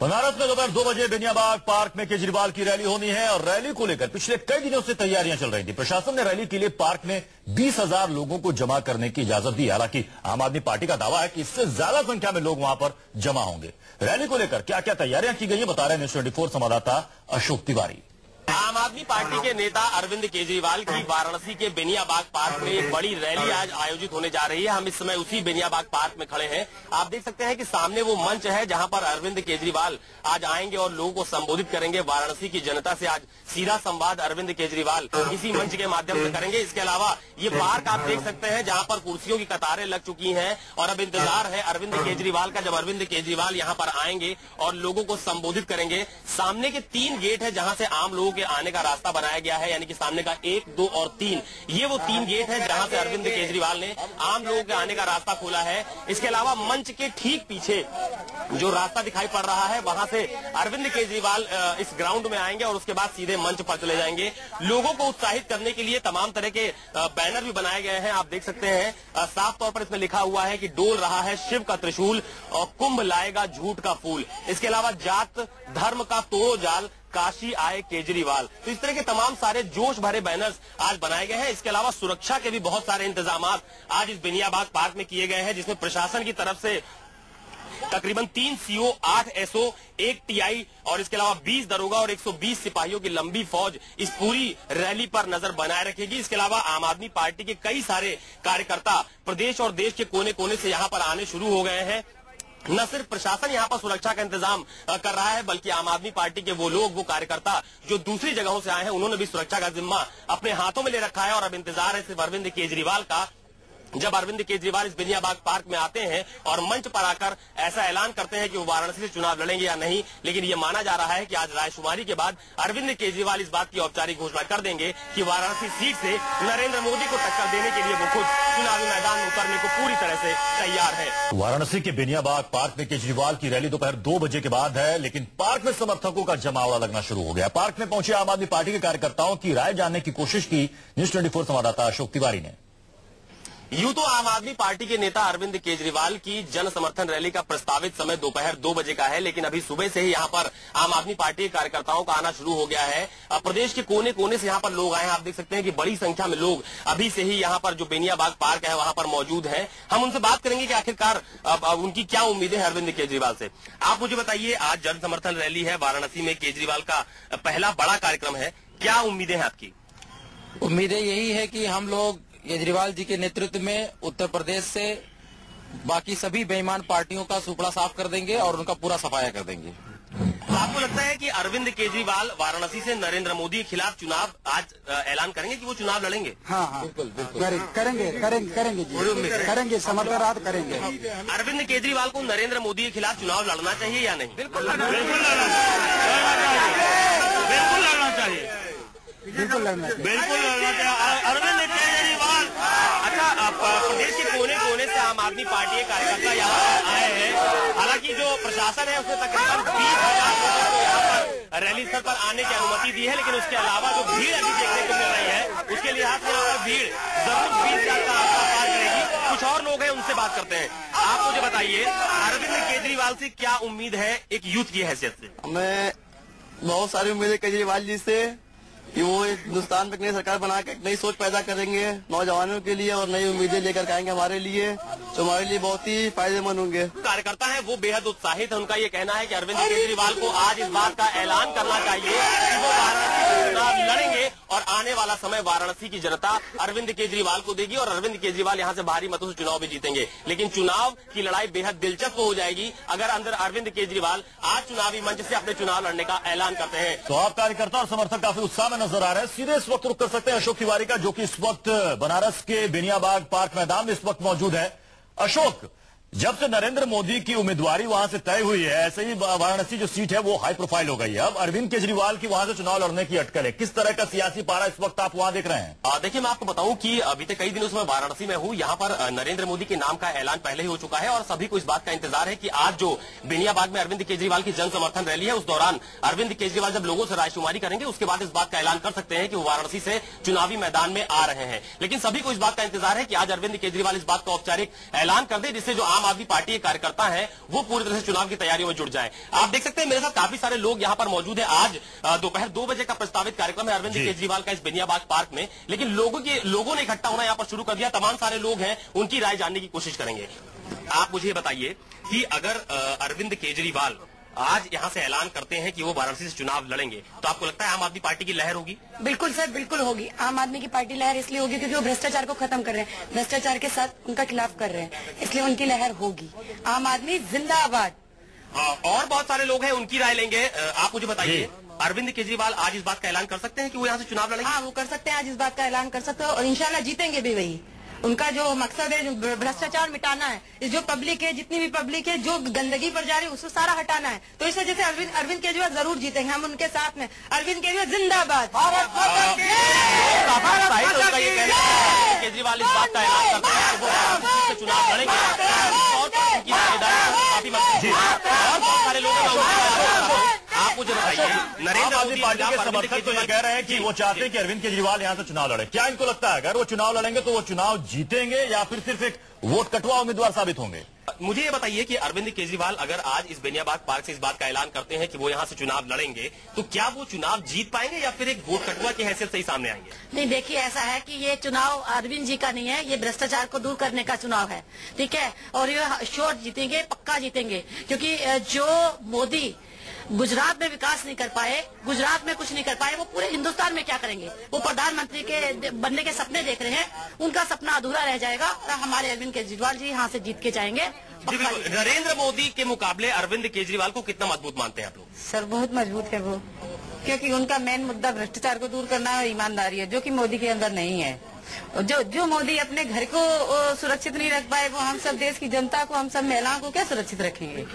बनारस में दोपहर दो बजे बेनियाबाग पार्क में केजरीवाल की रैली होनी है और रैली को लेकर पिछले कई दिनों से तैयारियाँ चल रही थी। प्रशासन ने रैली के लिए पार्क में बीस हज़ार लोगों को जमा करने की इजाज़त दी। हालाँकि आम आदमी पार्टी का दावा है कि इससे ज़्यादा संख्या में लोग वहाँ पर जमा होंगे। रैली को लेकर क्या क्या तैयारियाँ की गई है, बता रहे हैं न्यूज़ ट्वेंटी संवाददाता अशोक तिवारी। आम आदमी पार्टी के नेता अरविंद केजरीवाल की वाराणसी के बेनियाबाग पार्क में एक बड़ी रैली आज आयोजित होने जा रही है। हम इस समय उसी बेनियाबाग पार्क में खड़े हैं। आप देख सकते हैं कि सामने वो मंच है जहाँ पर अरविंद केजरीवाल आज आएँगे और लोगों को संबोधित करेंगे। वाराणसी की जनता से आज सीधा संवाद अरविंद केजरीवाल इसी मंच के माध्यम से करेंगे। इसके अलावा ये पार्क आप देख सकते हैं जहाँ पर कुर्सियों की कतारें लग चुकी है और अब इंतज़ार है अरविंद केजरीवाल का जब अरविंद केजरीवाल यहाँ पर आएँगे और लोगों को संबोधित करेंगे। सामने के तीन गेट है जहाँ से आम लोगों के आने का रास्ता बनाया गया है, यानी कि सामने का एक, दो और तीन। ये वो तीन गेट है जहाँ से अरविंद केजरीवाल ने आम लोगों के आने का रास्ता खोला है। इसके अलावा मंच के ठीक पीछे जो रास्ता दिखाई पड़ रहा है, वहाँ से अरविंद केजरीवाल इस ग्राउंड में आएँगे और उसके बाद सीधे मंच पर चले जाएँगे। लोगों को उत्साहित करने के लिए तमाम तरह के बैनर भी बनाए गए हैं। आप देख सकते हैं साफ़ तौर पर इसमें लिखा हुआ है कि डोल रहा है शिव का त्रिशूल और कुंभ लाएगा झूठ का फूल। इसके अलावा जात, धर्म का तोड़ो जाल काशी आए केजरीवाल। तो इस तरह के तमाम सारे जोश भरे बैनर्स आज बनाए गए हैं। इसके अलावा सुरक्षा के भी बहुत सारे इंतज़ाम आज इस बेनियाबाग पार्क में किए गए हैं, जिसमें प्रशासन की तरफ़ से तकरीबन तीन सीओ, आठ एसओ, एक टीआई और इसके अलावा बीस दरोगा और 120 सिपाहियों की लंबी फौज इस पूरी रैली पर नज़र बनाए रखेगी। इसके अलावा आम आदमी पार्टी के कई सारे कार्यकर्ता प्रदेश और देश के कोने कोने से यहाँ पर आने शुरू हो गए हैं। न सिर्फ़ प्रशासन यहाँ पर सुरक्षा का इंतज़ाम कर रहा है, बल्कि आम आदमी पार्टी के वो लोग, वो कार्यकर्ता जो दूसरी जगहों से आए हैं, उन्होंने भी सुरक्षा का जिम्मा अपने हाथों में ले रखा है। और अब इंतज़ार है सिर्फ़ अरविंद केजरीवाल का। जब अरविंद केजरीवाल इस बिनियाबाग पार्क में आते हैं और मंच पर आकर ऐसा ऐलान करते हैं कि वो वाराणसी से चुनाव लड़ेंगे या नहीं, लेकिन ये माना जा रहा है कि आज रायशुमारी के बाद अरविंद केजरीवाल इस बात की औपचारिक घोषणा कर देंगे कि वाराणसी सीट से नरेंद्र मोदी को टक्कर देने के लिए वो खुद चुनावी मैदान में उतरने को पूरी तरह से तैयार है। वाराणसी के बेनियाबाग पार्क में केजरीवाल की रैली दोपहर दो बजे के बाद है, लेकिन पार्क में समर्थकों का जमावड़ा लगना शुरू हो गया। पार्क में पहुँचे आम आदमी पार्टी के कार्यकर्ताओं की राय जानने की कोशिश की, न्यूज़ ट्वेंटी संवाददाता अशोक तिवारी ने। यूँ तो आम आदमी पार्टी के नेता अरविंद केजरीवाल की जन समर्थन रैली का प्रस्तावित समय दोपहर दो बजे का है, लेकिन अभी सुबह से ही यहाँ पर आम आदमी पार्टी के कार्यकर्ताओं का आना शुरू हो गया है। प्रदेश के कोने कोने से यहाँ पर लोग आए हैं। आप देख सकते हैं कि बड़ी संख्या में लोग अभी से ही यहाँ पर जो बेनियाबाग पार्क है, वहाँ पर मौजूद है। हम उनसे बात करेंगे कि आखिरकार उनकी क्या उम्मीदें हैं अरविंद केजरीवाल से। आप मुझे बताइए, आज जन समर्थन रैली है वाराणसी में केजरीवाल का पहला बड़ा कार्यक्रम है। क्या उम्मीदें हैं आपकी? उम्मीदें यही है कि हम लोग केजरीवाल जी के नेतृत्व में उत्तर प्रदेश से बाकी सभी बेईमान पार्टियों का सुपड़ा साफ़ कर देंगे और उनका पूरा सफाया कर देंगे। आपको लगता है कि अरविंद केजरीवाल वाराणसी से नरेंद्र मोदी के खिलाफ चुनाव आज ऐलान करेंगे कि वो चुनाव लड़ेंगे? हाँ हाँ। बिल्कुल बिल्कुल। करेंगे करेंगे करेंगे जी। करेंगे समर्थन करेंगे। अरविंद केजरीवाल को नरेंद्र मोदी के खिलाफ चुनाव लड़ना चाहिए या नहीं? बिल्कुल बिल्कुल लड़ना चाहिए। बिल्कुल लड़ना चाहिए। बिल्कुल लड़ना चाहिए। अरविंद केजरीवाल अच्छा प्रदेश के कोने कोने से आम आदमी पार्टी के कार्यकर्ता यहाँ आए हैं। हालाँकि जो प्रशासन है, उसने तकरीबन बीस हज़ार लोगों को यहाँ पर रैली स्थल पर आने की अनुमति दी है, लेकिन उसके अलावा जो भीड़ अभी देखने को मिल रही है, उसके लिहाज से यहाँ पर भीड़ ज़रूर बीस हज़ार का पार करेगी। कुछ और लोग हैं, उनसे बात करते हैं। आप मुझे बताइए, अरविंद केजरीवाल से क्या उम्मीद है एक यूथ की हैसियत से? हमें बहुत सारी उम्मीद है केजरीवाल जी से कि वो हिंदुस्तान में नई सरकार बना के नई सोच पैदा करेंगे, नौजवानों के लिए और नई उम्मीदें लेकर आएँगे हमारे लिए, जो हमारे लिए बहुत ही फ़ायदेमंद होंगे। कार्यकर्ता है, वो बेहद उत्साहित है, उनका ये कहना है कि अरविंद केजरीवाल को आज इस बात का ऐलान करना चाहिए कि वो वाराणसी चुनाव लड़ेंगे। और आने वाला समय वाराणसी की जनता अरविंद केजरीवाल को देगी और अरविंद केजरीवाल यहाँ से भारी मतों से चुनाव भी जीतेंगे। लेकिन चुनाव की लड़ाई बेहद दिलचस्प हो जाएगी अगर अंदर अरविंद केजरीवाल आज चुनावी मंच से अपने चुनाव लड़ने का ऐलान करते हैं। तो आप कार्यकर्ता और समर्थक काफ़ी उत्साह में नज़र आ रहे हैं। सीधे इस वक्त रुक कर सकते हैं अशोक तिवारी का, जो कि इस वक्त बनारस के बेनियाबाग पार्क मैदान में इस वक्त मौजूद है। अशोक जब से नरेंद्र मोदी की उम्मीदवारी वहाँ से तय हुई है, ऐसे ही वाराणसी जो सीट है वो हाई प्रोफ़ाइल हो गई है। अब अरविंद केजरीवाल की वहाँ से चुनाव लड़ने की अटकल है। किस तरह का सियासी पारा इस वक्त आप वहाँ देख रहे हैं? देखिए, मैं आपको बताऊँ कि अभी तक कई दिनों से मैं वाराणसी में हूँ। यहाँ पर नरेंद्र मोदी के नाम का ऐलान पहले ही हो चुका है और सभी को इस बात का इंतज़ार है कि आज जो बेनियाबाग में अरविंद केजरीवाल की जन समर्थन रैली है, उस दौरान अरविंद केजरीवाल जब लोगों से रायशुमारी करेंगे, उसके बाद इस बात का ऐलान कर सकते हैं कि वो वाराणसी से चुनावी मैदान में आ रहे हैं। लेकिन सभी को इस बात का इंतज़ार है कि आज अरविंद केजरीवाल इस बात का औपचारिक ऐलान कर दे, जिससे जो आम आदमी पार्टी के कार्यकर्ता है वो पूरी तरह से चुनाव की तैयारियों में जुड़ जाए। आप देख सकते हैं मेरे साथ काफ़ी सारे लोग यहाँ पर मौजूद है। आज दोपहर दो बजे का प्रस्तावित कार्यक्रम है अरविंद केजरीवाल का इस बेनियाबाग पार्क में। लेकिन लोगों के लोगों ने इकट्ठा होना यहाँ पर शुरू कर दिया। तमाम सारे लोग हैं उनकी राय जानने की कोशिश करेंगे। आप मुझे बताइए कि अगर अरविंद केजरीवाल आज यहाँ से ऐलान करते हैं कि वो वाराणसी से चुनाव लड़ेंगे। तो आपको लगता है आम आदमी पार्टी की लहर होगी? बिल्कुल सर बिल्कुल होगी। आम आदमी की पार्टी लहर इसलिए होगी क्योंकि वो भ्रष्टाचार को खत्म कर रहे हैं। भ्रष्टाचार के साथ उनका खिलाफ कर रहे हैं। इसलिए उनकी लहर होगी। आम आदमी जिंदाबाद। हाँ, और बहुत सारे लोग हैं उनकी राय लेंगे। आप मुझे बताइए अरविंद केजरीवाल आज इस बात का ऐलान कर सकते हैं कि वो यहाँ से चुनाव लड़ेंगे? हाँ वो कर सकते हैं आज इस बात का ऐलान कर सकते हो और इंशाल्लाह जीतेंगे भी वही। उनका जो मकसद है जो भ्रष्टाचार मिटाना है जो पब्लिक है जितनी भी पब्लिक है जो गंदगी पर जा रही है उसको सारा हटाना है। तो इस वजह से अरविंद अरविंद केजरीवाल ज़रूर जीतेंगे। हम उनके साथ में। अरविंद केजरीवाल जिंदाबाद। कि केजरीवाल इस बात का ऐलान करते हैं वो चुनाव लड़ेंगे। और काफ़ी मज़बूत और बहुत सारे लोग हैं, मैं उनकी राय जानना चाहूँगा। आप मुझे बताइए। नरेंद्र मोदी पार्टी के समर्थक तो ये कह रहे हैं कि वो चाहते हैं कि अरविंद केजरीवाल यहाँ से चुनाव लड़े। क्या इनको लगता है अगर वो चुनाव लड़ेंगे तो वो चुनाव जीतेंगे या फिर सिर्फ़ एक वोट कटवा उम्मीदवार साबित होंगे? मुझे ये बताइए कि अरविंद केजरीवाल अगर आज इस बेनियाबाग पार्क से इस बात का ऐलान करते हैं कि वो यहाँ से चुनाव लड़ेंगे तो क्या वो चुनाव जीत पाएँगे या फिर एक वोट कटुआ की हैसियत से ही सामने आएँगे? नहीं देखिए ऐसा है कि ये चुनाव अरविंद जी का नहीं है ये भ्रष्टाचार को दूर करने का चुनाव है ठीक है? और ये श्योर जीतेंगे पक्का जीतेंगे क्योंकि जो मोदी गुजरात में विकास नहीं कर पाए गुजरात में कुछ नहीं कर पाए वो पूरे हिंदुस्तान में क्या करेंगे? वो प्रधानमंत्री के बनने के सपने देख रहे हैं उनका सपना अधूरा रह जाएगा और हमारे अरविंद केजरीवाल जी यहाँ से जीत के जाएँगे। नरेंद्र मोदी के मुकाबले अरविंद केजरीवाल को कितना मज़बूत मानते हैं आप लोग? सर बहुत मज़बूत है वो क्योंकि उनका मेन मुद्दा भ्रष्टाचार को दूर करना और ईमानदारी है जो कि मोदी के अंदर नहीं है। जो जो मोदी अपने घर को सुरक्षित नहीं रख पाए वो हम सब देश की जनता को हम सब महिलाओं को क्या सुरक्षित रखेंगे?